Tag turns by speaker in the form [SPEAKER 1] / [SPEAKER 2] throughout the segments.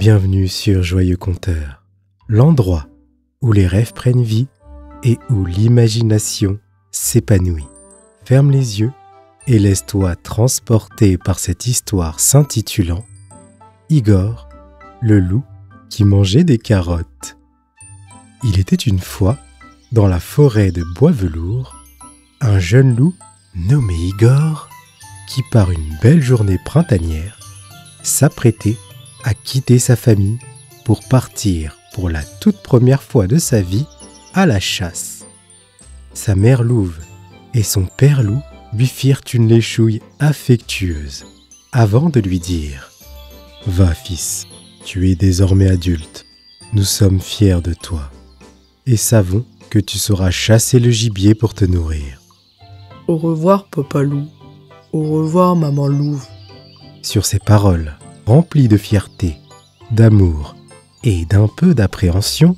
[SPEAKER 1] Bienvenue sur Joyeux Conteur, l'endroit où les rêves prennent vie et où l'imagination s'épanouit. Ferme les yeux et laisse-toi transporter par cette histoire s'intitulant Igor, le loup qui mangeait des carottes. Il était une fois, dans la forêt de bois velours, un jeune loup nommé Igor qui, par une belle journée printanière, s'apprêtait à quitter sa famille pour partir pour la toute première fois de sa vie à la chasse. Sa mère louve et son père loup lui firent une léchouille affectueuse avant de lui dire ⁇ Va fils, tu es désormais adulte, nous sommes fiers de toi et savons que tu sauras chasser le gibier pour te nourrir.
[SPEAKER 2] Au revoir, papa loup. Au revoir, maman louve.
[SPEAKER 1] Sur ces paroles, remplies de fierté, d'amour et d'un peu d'appréhension,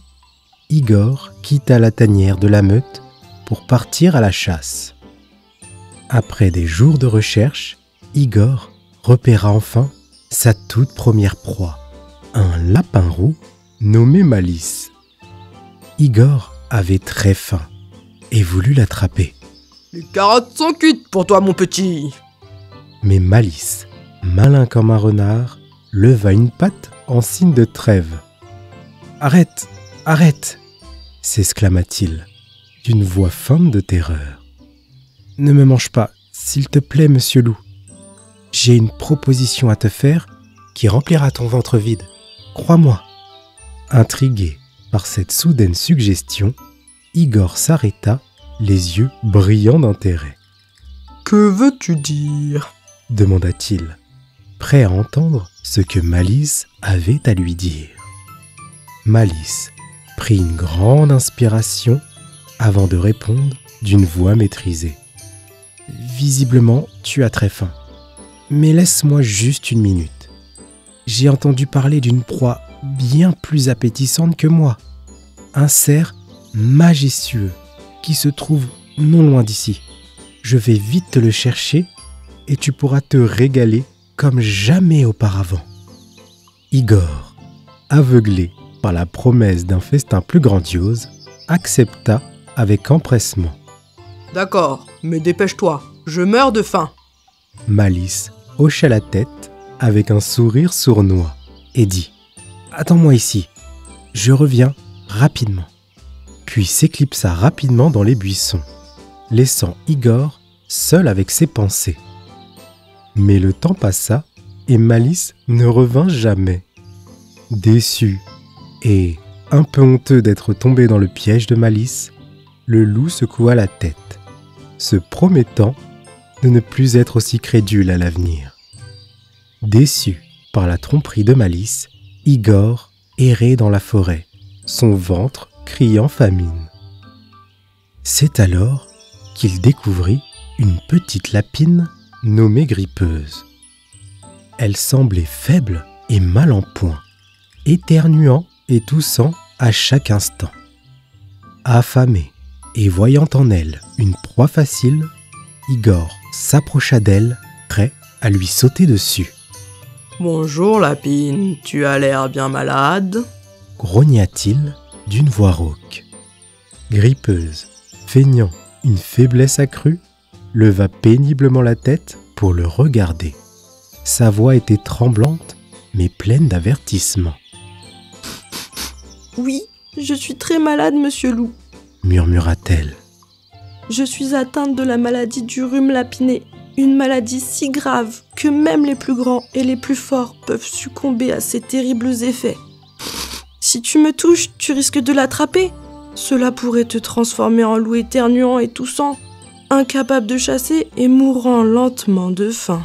[SPEAKER 1] Igor quitta la tanière de la meute pour partir à la chasse. Après des jours de recherche, Igor repéra enfin sa toute première proie, un lapin roux nommé Malice. Igor avait très faim et voulut l'attraper.
[SPEAKER 2] Les carottes sont cuites pour toi, mon petit.
[SPEAKER 1] Mais Malice, malin comme un renard, leva une patte en signe de trêve. Arrête, arrête s'exclama-t-il d'une voix feinte de terreur. Ne me mange pas, s'il te plaît, monsieur loup. J'ai une proposition à te faire qui remplira ton ventre vide. Crois-moi. Intrigué par cette soudaine suggestion, Igor s'arrêta, les yeux brillants d'intérêt.
[SPEAKER 2] Que veux-tu dire?
[SPEAKER 1] demanda-t-il, prêt à entendre ce que Malice avait à lui dire. Malice prit une grande inspiration avant de répondre d'une voix maîtrisée. Visiblement, tu as très faim. Mais laisse-moi juste une minute. J'ai entendu parler d'une proie bien plus appétissante que moi. Un cerf majestueux qui se trouve non loin d'ici. Je vais vite te le chercher et tu pourras te régaler comme jamais auparavant. Igor, aveuglé par la promesse d'un festin plus grandiose, accepta avec empressement.
[SPEAKER 2] D'accord, mais dépêche-toi, je meurs de faim.
[SPEAKER 1] Malice hocha la tête avec un sourire sournois et dit Attends-moi ici, je reviens rapidement. Puis s'éclipsa rapidement dans les buissons, laissant Igor seul avec ses pensées. Mais le temps passa et Malice ne revint jamais. Déçu et un peu honteux d'être tombé dans le piège de Malice, le loup secoua la tête, se promettant de ne plus être aussi crédule à l'avenir. Déçu par la tromperie de Malice, Igor errait dans la forêt, son ventre criant famine. C'est alors qu'il découvrit une petite lapine nommée Grippeuse. Elle semblait faible et mal en point, éternuant et toussant à chaque instant. Affamé et voyant en elle une proie facile, Igor s'approcha d'elle, prêt à lui sauter dessus.
[SPEAKER 2] Bonjour Lapine, tu as l'air bien malade?
[SPEAKER 1] Grogna-t-il d'une voix rauque. Grippeuse, feignant une faiblesse accrue, leva péniblement la tête pour le regarder. Sa voix était tremblante, mais pleine d'avertissement.
[SPEAKER 3] Oui, je suis très malade, monsieur Loup,
[SPEAKER 1] murmura-t-elle.
[SPEAKER 3] Je suis atteinte de la maladie du rhume lapiné, une maladie si grave que même les plus grands et les plus forts peuvent succomber à ses terribles effets. Si tu me touches, tu risques de l'attraper. Cela pourrait te transformer en loup éternuant et toussant, incapable de chasser et mourant lentement de faim.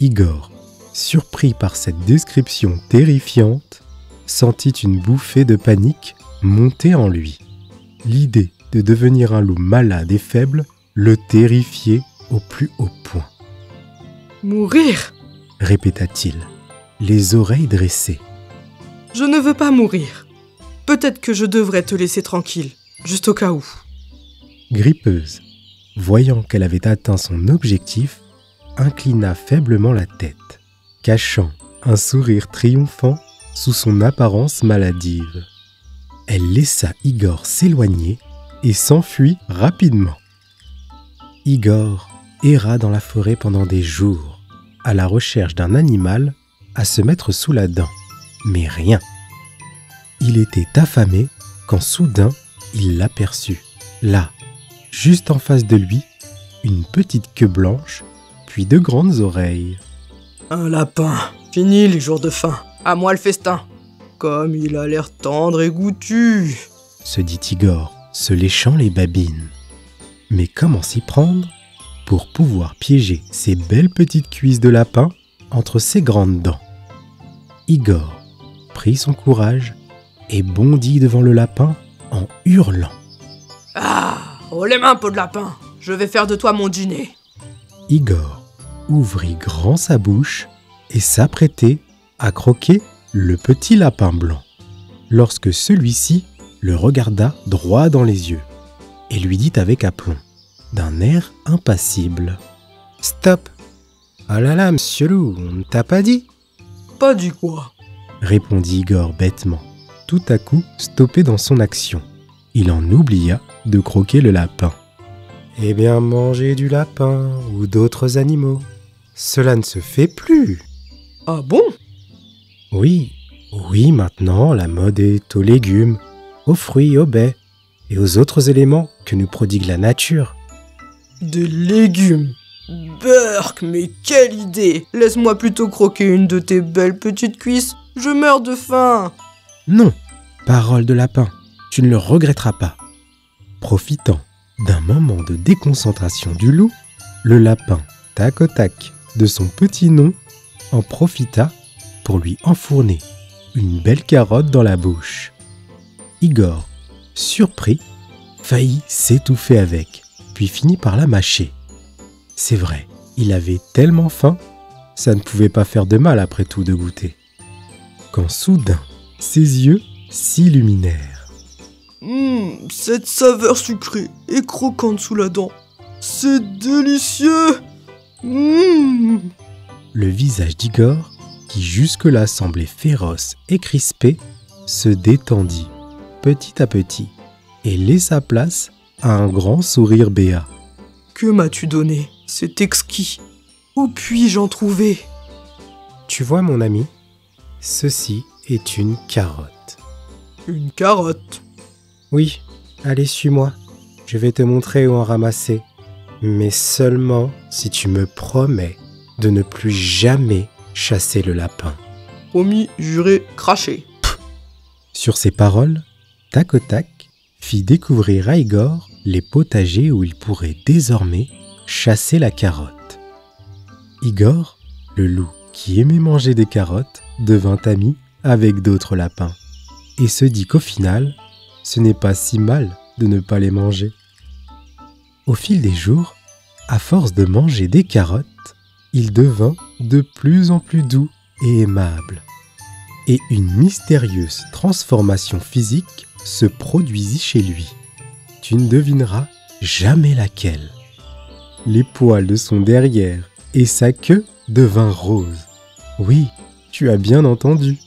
[SPEAKER 1] Igor, surpris par cette description terrifiante, sentit une bouffée de panique monter en lui. L'idée de devenir un loup malade et faible le terrifiait au plus haut point.
[SPEAKER 2] Mourir
[SPEAKER 1] répéta-t-il, les oreilles dressées.
[SPEAKER 2] Je ne veux pas mourir. Peut-être que je devrais te laisser tranquille, juste au cas où.
[SPEAKER 1] Grippeuse, voyant qu'elle avait atteint son objectif, inclina faiblement la tête, cachant un sourire triomphant sous son apparence maladive. Elle laissa Igor s'éloigner et s'enfuit rapidement. Igor erra dans la forêt pendant des jours, à la recherche d'un animal à se mettre sous la dent, mais rien. Il était affamé quand soudain il l'aperçut, là, juste en face de lui, une petite queue blanche, puis de grandes oreilles.
[SPEAKER 2] Un lapin. Fini les jours de faim. À moi le festin. Comme il a l'air tendre et goûtu.
[SPEAKER 1] se dit Igor, se léchant les babines. Mais comment s'y prendre pour pouvoir piéger ces belles petites cuisses de lapin entre ses grandes dents? Igor prit son courage et bondit devant le lapin en hurlant.
[SPEAKER 2] Ah Oh les mains, peau de lapin Je vais faire de toi mon dîner.
[SPEAKER 1] Igor ouvrit grand sa bouche et s'apprêtait à croquer le petit lapin blanc, lorsque celui-ci le regarda droit dans les yeux et lui dit avec aplomb, d'un air impassible Stop Oh là là, monsieur loup, on ne t'a pas dit
[SPEAKER 2] Pas dit quoi
[SPEAKER 1] répondit Igor bêtement, tout à coup stoppé dans son action. Il en oublia de croquer le lapin. Eh bien, manger du lapin ou d'autres animaux, cela ne se fait plus.
[SPEAKER 2] Ah bon?
[SPEAKER 1] Oui, oui, maintenant la mode est aux légumes, aux fruits, aux baies et aux autres éléments que nous prodigue la nature.
[SPEAKER 2] Des légumes Burk, mais quelle idée Laisse-moi plutôt croquer une de tes belles petites cuisses. Je meurs de faim
[SPEAKER 1] Non, parole de lapin, tu ne le regretteras pas. Profitant d'un moment de déconcentration du loup, le lapin, tac au tac, de son petit nom, en profita pour lui enfourner une belle carotte dans la bouche. Igor, surpris, faillit s'étouffer avec, puis finit par la mâcher. C'est vrai, il avait tellement faim, ça ne pouvait pas faire de mal après tout de goûter. Quand soudain, ses yeux s'illuminèrent.
[SPEAKER 2] Hum, cette saveur sucrée et croquante sous la dent. C'est délicieux Hum
[SPEAKER 1] Le visage d'Igor, qui jusque-là semblait féroce et crispé, se détendit petit à petit et laissa place à un grand sourire béat.
[SPEAKER 2] Que m'as-tu donné C'est exquis? Où puis-je en trouver?
[SPEAKER 1] Tu vois mon ami, ceci est une carotte.
[SPEAKER 2] Une carotte?
[SPEAKER 1] Oui, allez suis-moi, je vais te montrer où en ramasser, mais seulement si tu me promets de ne plus jamais chasser le lapin.
[SPEAKER 2] Promis, juré, craché.
[SPEAKER 1] Sur ces paroles, Tac au Tac fit découvrir à Igor les potagers où il pourrait désormais chasser la carotte. Igor, le loup qui aimait manger des carottes, devint ami avec d'autres lapins et se dit qu'au final, ce n'est pas si mal de ne pas les manger. Au fil des jours, à force de manger des carottes, il devint de plus en plus doux et aimable. Et une mystérieuse transformation physique se produisit chez lui. Tu ne devineras jamais laquelle. Les poils de son derrière et sa queue devinrent roses. Oui, tu as bien entendu.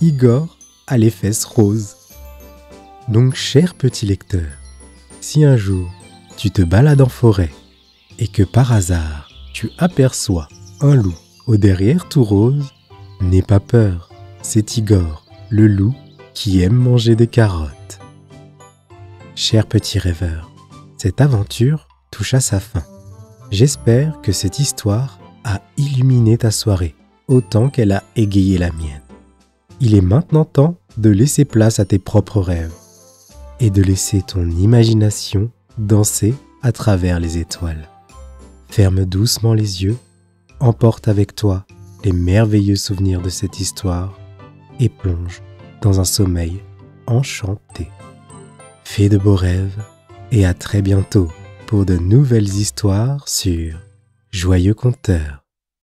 [SPEAKER 1] Igor a les fesses roses. Donc, cher petit lecteur, si un jour tu te balades en forêt et que par hasard tu aperçois un loup au derrière tout rose, n'aie pas peur, c'est Igor, le loup qui aime manger des carottes. Cher petit rêveur, cette aventure touche à sa fin. J'espère que cette histoire a illuminé ta soirée autant qu'elle a égayé la mienne. Il est maintenant temps de laisser place à tes propres rêves et de laisser ton imagination danser à travers les étoiles. Ferme doucement les yeux, emporte avec toi les merveilleux souvenirs de cette histoire et plonge dans un sommeil enchanté. Fais de beaux rêves et à très bientôt pour de nouvelles histoires sur Joyeux Conteur.